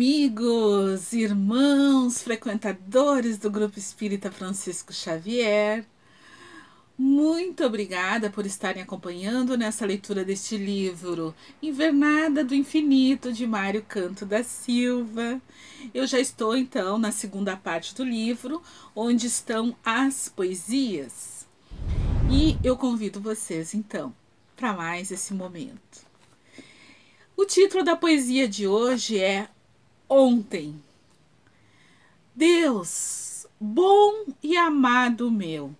amigos, irmãos, frequentadores do Grupo Espírita Francisco Xavier. Muito obrigada por estarem acompanhando nessa leitura deste livro, Invernada do Infinito, de Mário Canto da Silva. Eu já estou então na segunda parte do livro, onde estão as poesias. E eu convido vocês então para mais esse momento. O título da poesia de hoje é Ontem. Deus, bom e amado meu,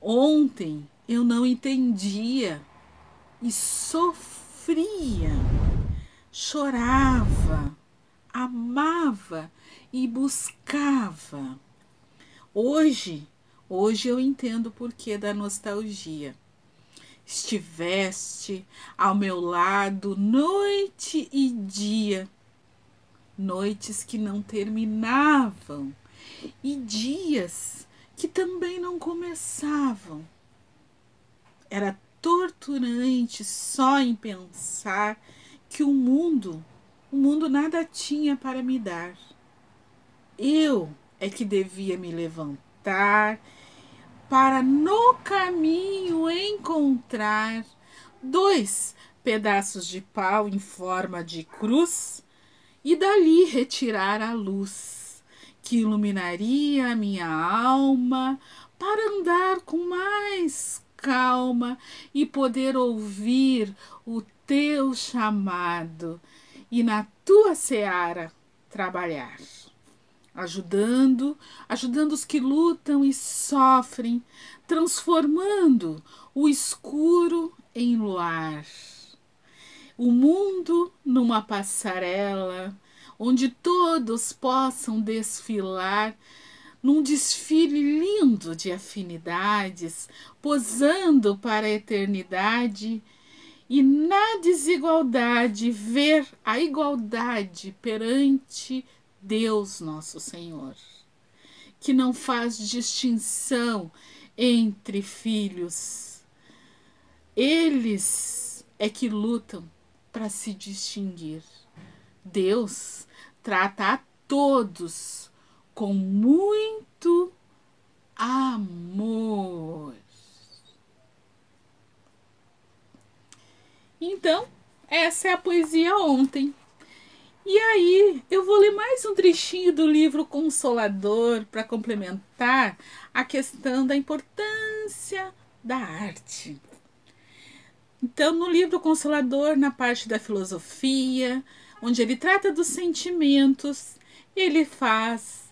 ontem eu não entendia e sofria, chorava, amava e buscava. Hoje, hoje eu entendo o porquê da nostalgia estiveste ao meu lado noite e dia, noites que não terminavam e dias que também não começavam. Era torturante só em pensar que o mundo, o mundo nada tinha para me dar. Eu é que devia me levantar para no caminho encontrar dois pedaços de pau em forma de cruz e dali retirar a luz que iluminaria a minha alma para andar com mais calma e poder ouvir o teu chamado e na tua seara trabalhar ajudando, ajudando os que lutam e sofrem, transformando o escuro em luar. O mundo numa passarela onde todos possam desfilar num desfile lindo de afinidades, posando para a eternidade e na desigualdade ver a igualdade perante Deus nosso Senhor, que não faz distinção entre filhos. Eles é que lutam para se distinguir. Deus trata a todos com muito amor. Então, essa é a poesia ontem. E aí, eu vou ler mais um trechinho do livro Consolador para complementar a questão da importância da arte. Então, no livro Consolador, na parte da filosofia, onde ele trata dos sentimentos, ele faz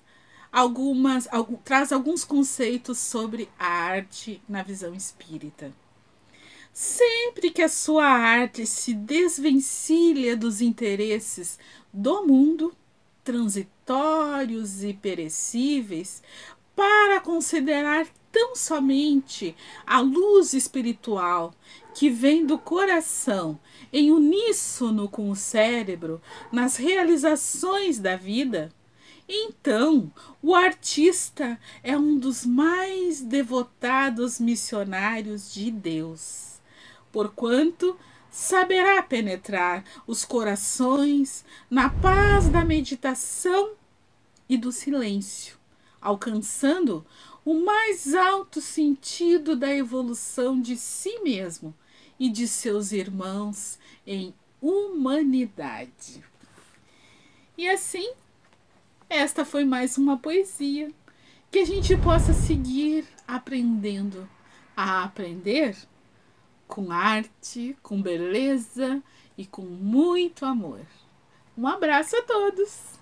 algumas, algum, traz alguns conceitos sobre a arte na visão espírita. Sempre que a sua arte se desvencilha dos interesses do mundo, transitórios e perecíveis, para considerar tão somente a luz espiritual que vem do coração em uníssono com o cérebro nas realizações da vida, então o artista é um dos mais devotados missionários de Deus porquanto saberá penetrar os corações na paz da meditação e do silêncio, alcançando o mais alto sentido da evolução de si mesmo e de seus irmãos em humanidade. E assim, esta foi mais uma poesia que a gente possa seguir aprendendo a aprender com arte, com beleza e com muito amor. Um abraço a todos!